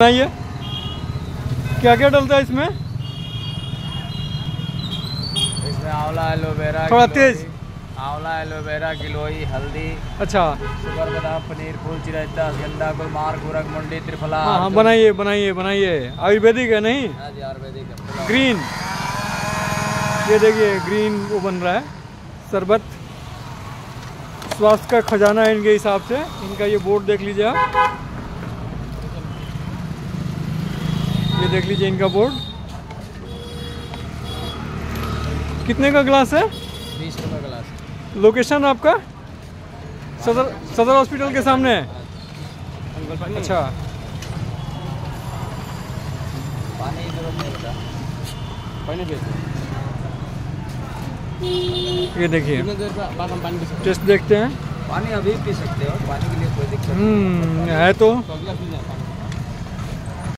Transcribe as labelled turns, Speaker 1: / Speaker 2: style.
Speaker 1: बनाइए क्या क्या डलता है इसमें?
Speaker 2: इसमें आंवला एलोवेरा
Speaker 1: थोड़ा तेज।
Speaker 2: आंवला एलोवेरा गिलोई हल्दी।
Speaker 1: अच्छा।
Speaker 2: शुगर बादाम पनीर फूल चिरायता गंडा गुलमार गोरख मुंडी त्रिफला।
Speaker 1: हाँ हाँ बनाइए बनाइए बनाइए। आयुर्वेदिक है नहीं?
Speaker 2: हाँ जी आयुर्वेदिक है।
Speaker 1: ग्रीन। ये देखिए ग्रीन वो बन रहा है शरबत। स्वास्थ्य का खजाना है इनके हिसाब से। इनका ये बोर्ड देख लीजिए आप। ये देख लीजिए इनका बोर्ड कितने का ग्लास है?
Speaker 2: बीस रुपए गिलास
Speaker 1: लोकेशन आपका? सदर सदर हॉस्पिटल के सामने है? अच्छा।
Speaker 2: की
Speaker 1: ये देखिए। टेस्ट देखते
Speaker 2: हैं। पानी अभी पी सकते हो पानी के लिए कोई दिक्कत
Speaker 1: हम्म है तो।
Speaker 2: नहीं